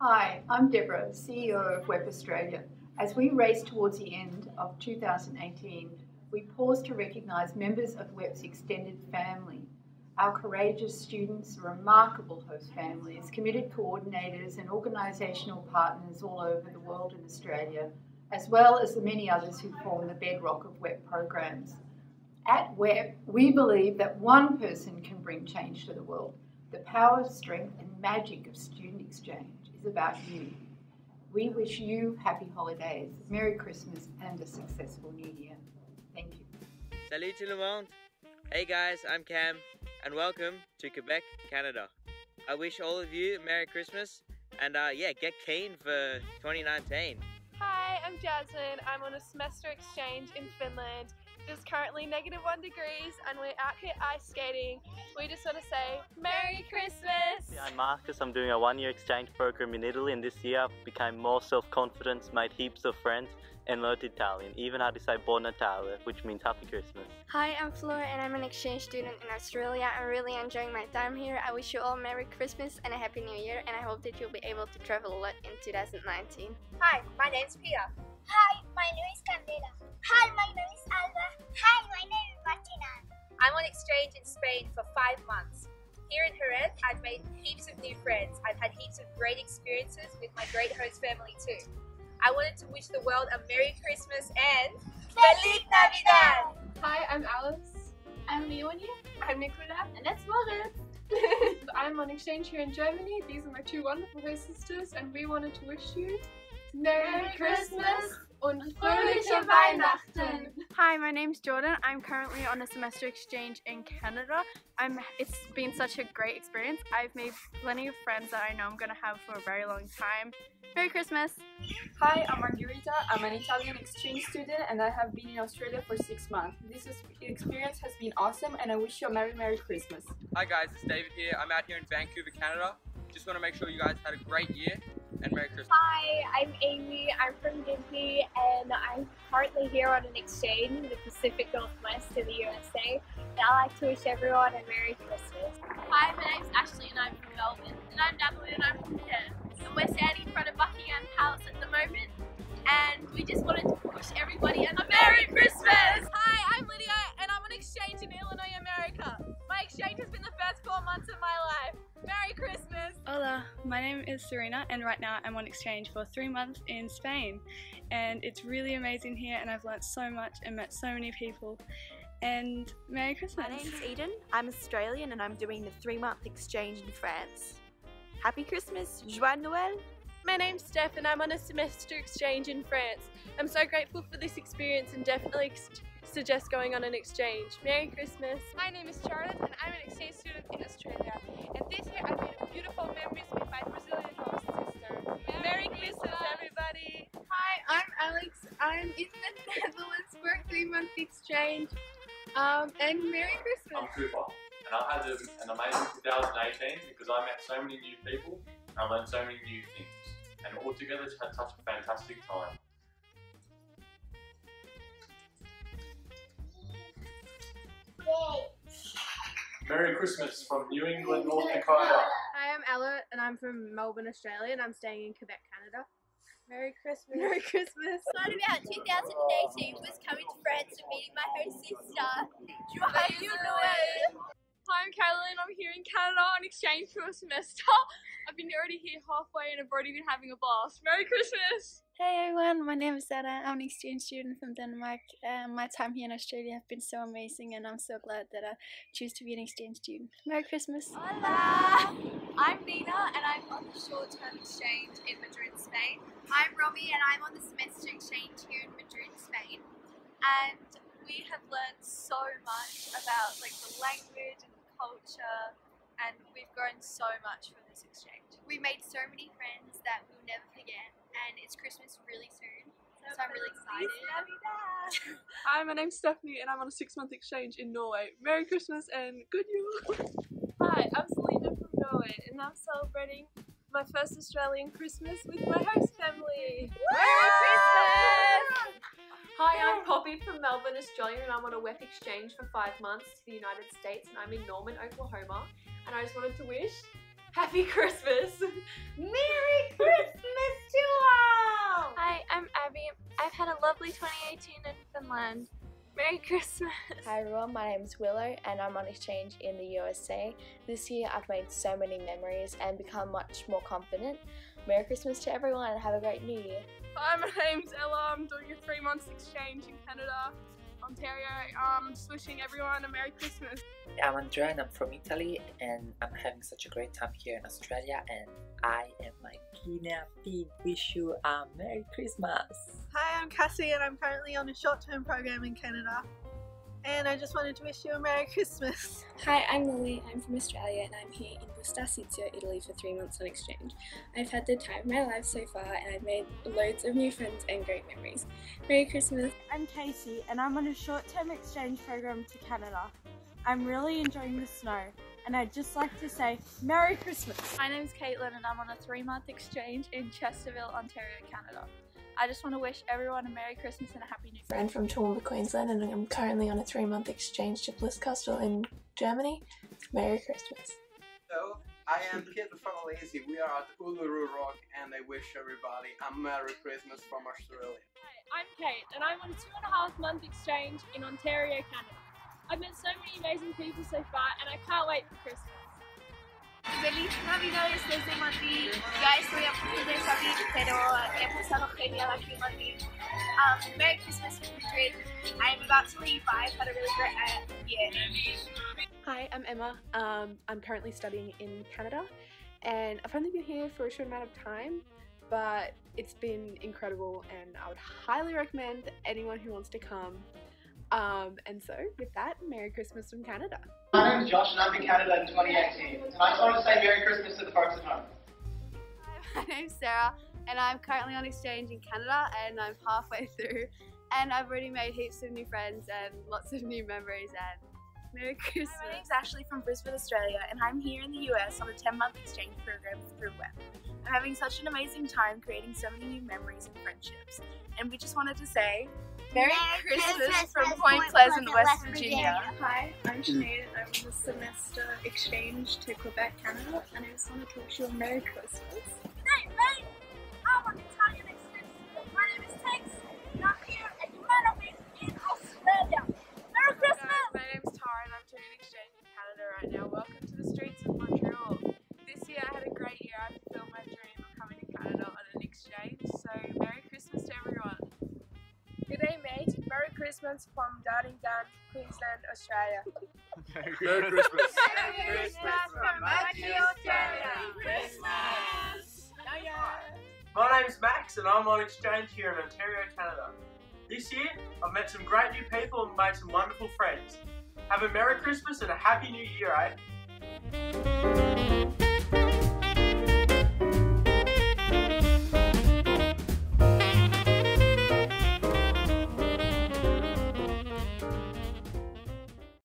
Hi, I'm Deborah, CEO of WEP Australia. As we race towards the end of 2018, we pause to recognise members of WEP's extended family. Our courageous students, remarkable host families, committed coordinators and organisational partners all over the world and Australia, as well as the many others who form the bedrock of WEP programs. At WEP, we believe that one person can bring change to the world. The power, strength and magic of student exchange is about you. We wish you happy holidays, Merry Christmas and a successful New Year. Thank you. Salut tout le monde! Hey guys, I'm Cam and welcome to Quebec, Canada. I wish all of you Merry Christmas and uh, yeah, get keen for 2019. Hi, I'm Jasmine. I'm on a semester exchange in Finland. It's currently negative one degrees and we're out here ice skating. We just want to say Merry Christmas! I'm Marcus. I'm doing a one-year exchange program in Italy and this year I've become more self-confident, made heaps of friends and learned Italian, even how to say Buon Natale, which means Happy Christmas. Hi, I'm Flora and I'm an exchange student in Australia. I'm really enjoying my time here. I wish you all Merry Christmas and a Happy New Year and I hope that you'll be able to travel a lot in 2019. Hi, my name's Pia. Hi, my name is Candela. Hi, my name is Alba. Hi, my name is Martina. I'm on exchange in Spain for five months. Here in Jerez, I've made heaps of new friends. I've had heaps of great experiences with my great host family too. I wanted to wish the world a Merry Christmas and Feliz Navidad! Hi, I'm Alice. I'm Leonie. I'm Nicola. And that's Moritz. I'm on exchange here in Germany. These are my two wonderful host sisters and we wanted to wish you Merry Christmas und fröhliche Weihnachten! Hi, my name's Jordan. I'm currently on a semester exchange in Canada. I'm. It's been such a great experience. I've made plenty of friends that I know I'm going to have for a very long time. Merry Christmas! Hi, I'm Margherita. I'm an Italian exchange student and I have been in Australia for six months. This experience has been awesome and I wish you a Merry Merry Christmas. Hi guys, it's David here. I'm out here in Vancouver, Canada. Just want to make sure you guys had a great year and Merry Christmas. Hi, I'm Amy. I'm from Sydney and I'm currently here on an exchange in the Pacific Northwest in the USA. And I'd like to wish everyone a Merry Christmas. Hi, my name's Ashley and I'm from Melbourne. And I'm Natalie and I'm from Perth. And we're standing in front of Buckingham Palace at the moment. And we just wanted to wish everybody a Merry Christmas! Hi, is Serena and right now I'm on exchange for three months in Spain and it's really amazing here and I've learnt so much and met so many people and Merry Christmas! My name's Eden, I'm Australian and I'm doing the three month exchange in France. Happy Christmas, Joyeux Noël! My name's Steph and I'm on a semester exchange in France. I'm so grateful for this experience and definitely suggest going on an exchange. Merry Christmas! My name is Charlotte and I'm an exchange student in Australia. And this year I made beautiful memories with my Brazilian host sister. Merry, Merry Christmas, everybody! Hi, I'm Alex. I'm in the Netherlands for a three-month exchange. Um, and Merry Christmas! I'm Cooper and I had an amazing 2018 because I met so many new people and I learned so many new things. And all together it's had such a fantastic time. Merry Christmas from New England, North Dakota. Hi, I'm Ella and I'm from Melbourne, Australia and I'm staying in Quebec, Canada. Merry Christmas. Merry Christmas. Started about 2018 was coming to France and meeting my host sister. Joyeux Noël. Hi, I'm Caroline. I'm here in Canada on exchange for a semester. I've been already here halfway and I've already been having a blast. Merry Christmas! Hey everyone, my name is Sarah. I'm an exchange student from Denmark. Uh, my time here in Australia has been so amazing and I'm so glad that I choose to be an exchange student. Merry Christmas! Hola! I'm Nina and I'm on the short-term exchange in Madrid, Spain. I'm Romy and I'm on the semester exchange here in Madrid, Spain. And we have learned so much about like the language and culture and we've grown so much from this exchange. We made so many friends that we'll never forget and it's Christmas really soon. So I'm really excited. Hi, my name's Stephanie and I'm on a six month exchange in Norway. Merry Christmas and good year! Hi, I'm Selena from Norway and I'm celebrating my first Australian Christmas with my host family. Merry Christmas! Hi, I'm Poppy from Melbourne, Australia, and I'm on a WEP exchange for five months to the United States, and I'm in Norman, Oklahoma. And I just wanted to wish Happy Christmas! Merry Christmas to all! Hi, I'm Abby. I've had a lovely 2018 in Finland. Merry Christmas. Hi everyone, my name is Willow and I'm on exchange in the USA. This year I've made so many memories and become much more confident. Merry Christmas to everyone and have a great new year. Hi, my name's Ella. I'm doing a three months exchange in Canada, Ontario. Um, just wishing everyone a Merry Christmas. I'm Andrea and I'm from Italy and I'm having such a great time here in Australia and I and my kidnapping wish you a Merry Christmas. Hi, I'm Cassie and I'm currently on a short-term program in Canada. And I just wanted to wish you a Merry Christmas. Hi, I'm Lily. I'm from Australia and I'm here in Busto Arsizio, Italy for three months on exchange. I've had the time of my life so far and I've made loads of new friends and great memories. Merry Christmas. I'm Casey and I'm on a short-term exchange program to Canada. I'm really enjoying the snow and I'd just like to say Merry Christmas. My name is Caitlin and I'm on a three-month exchange in Chesterville, Ontario, Canada. I just want to wish everyone a Merry Christmas and a Happy New Year. friend from Toowoomba, Queensland, and I'm currently on a three month exchange to Blieskastel in Germany. Merry Christmas. Hello, I am Kit from Malaysia. We are at Uluru Rock and I wish everybody a Merry Christmas from Australia. Hi, I'm Kate and I'm on a two and a half month exchange in Ontario, Canada. I've met so many amazing people so far and I can't wait for Christmas. Feliz Navidades desde Madrid. Ya estoy a punto de salir, pero he pasado genial aquí en Madrid. Um, Merry Christmas Madrid. I'm about to leave, but I've had a really great uh, year. Hi, I'm Emma. Um, I'm currently studying in Canada and I've only been here for a short amount of time, but it's been incredible and I would highly recommend anyone who wants to come. Um, and so, with that, Merry Christmas from Canada. My name's Josh and I'm in Canada in 2018. And I just wanted to say Merry Christmas to the folks at home. Hi, my name's Sarah and I'm currently on exchange in Canada and I'm halfway through and I've already made heaps of new friends and lots of new memories and Merry Christmas. My name's Ashley from Brisbane, Australia, and I'm here in the US on a 10 month exchange program through WEP. I'm having such an amazing time creating so many new memories and friendships, and we just wanted to say Merry, Christmas, from Point Pleasant, West Virginia. Hi, I'm Sinead and I'm on a semester exchange to Quebec, Canada, and I just wanted to wish you a Merry Christmas. Hey, mate! I'm on Italian. My name is Tex, Merry Christmas from Darlington, Queensland, Australia. Merry Christmas. Merry Christmas from Montreal, Australia. Christmas! My name's Max and I'm on exchange here in Ontario, Canada. This year, I've met some great new people and made some wonderful friends. Have a Merry Christmas and a Happy New Year, eh?